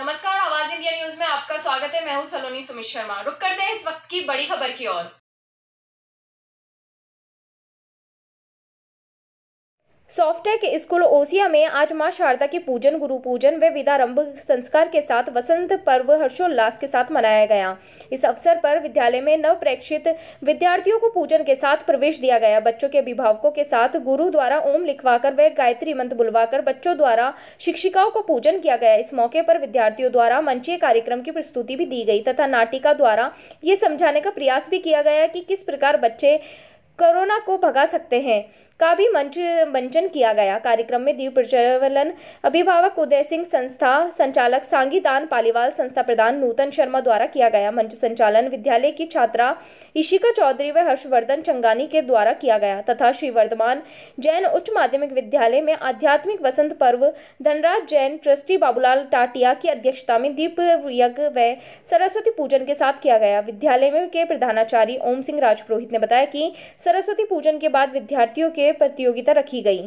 नमस्कार, आवाज़ India news में आपका स्वागत है। मैं हूँ सलोनी सुमित शर्मा। रुक करते हैं इस वक्त की बड़ी खबर की ओर। सॉफ्टेक स्कूल ओसिया में आज माँ शारदा के पूजन, गुरु पूजन व विदारंभ संस्कार के साथ वसंत पर्व हर्षोल्लास के साथ मनाया गया। इस अवसर पर विद्यालय में नव प्रेक्षित विद्यार्थियों को पूजन के साथ प्रवेश दिया गया। बच्चों के अभिभावकों के साथ गुरु द्वारा ओम लिखवाकर व गायत्री मंत्र बुलवाकर बच्चों द्वारा शिक्षिकाओं को पूजन किया गया। इस मौके पर विद्यार्थियों द्वारा मंचीय कार्यक्रम की प्रस्तुति भी दी गई तथा नाटिका द्वारा ये समझाने का प्रयास भी किया गया कि किस प्रकार बच्चे कोरोना को भगा सकते हैं। का भी मंच, मंचन किया गया। कार्यक्रम में दीप प्रज्वलन अभिभावक उदय सिंह संस्था संचालक सांगीदान पालीवाल संस्था प्रधान नूतन शर्मा द्वारा किया गया। मंच संचालन विद्यालय की छात्रा इशिका चौधरी व हर्षवर्धन चंगानी के द्वारा किया गया तथा श्री वर्धमान जैन उच्च माध्यमिक विद्यालय में आध्यात्मिक वसंत पर्व, धनराज जैन ट्रस्टी बाबूलाल टाटिया की अध्यक्षता में दीप यज्ञ व सरस्वती पूजन के साथ किया गया। विद्यालय में के प्रधानाचार्य ओम सिंह राजपुरोहित ने बताया कि सरस्वती पूजन के बाद विद्यार्थियों के प्रतियोगिता रखी गई।